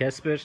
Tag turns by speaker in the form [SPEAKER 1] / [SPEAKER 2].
[SPEAKER 1] Casper.